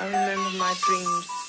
I remember my dreams.